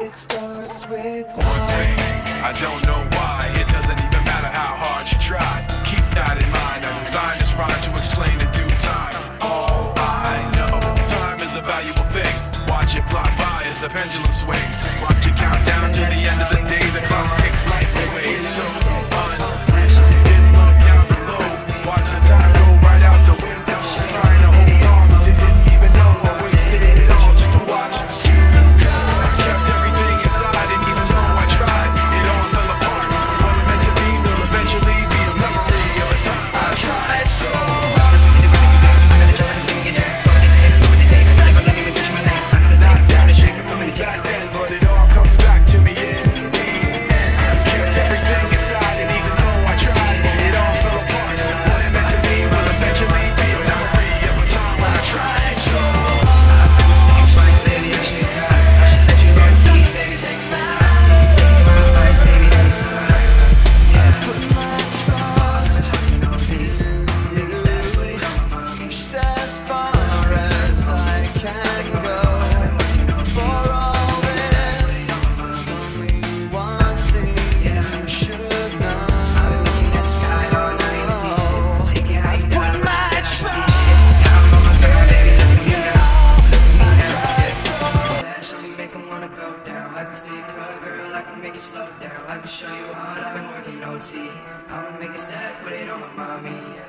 It starts with One thing, I don't know why. It doesn't even matter how hard you try. Keep that in mind. I designed this rhyme to explain in due time. All I know, time is a valuable thing. Watch it fly by as the pendulum swings. Watch it count down to the end of I can make it slow down. I can show you hard, I've been working OT. I'ma make it stack, put it on my mommy.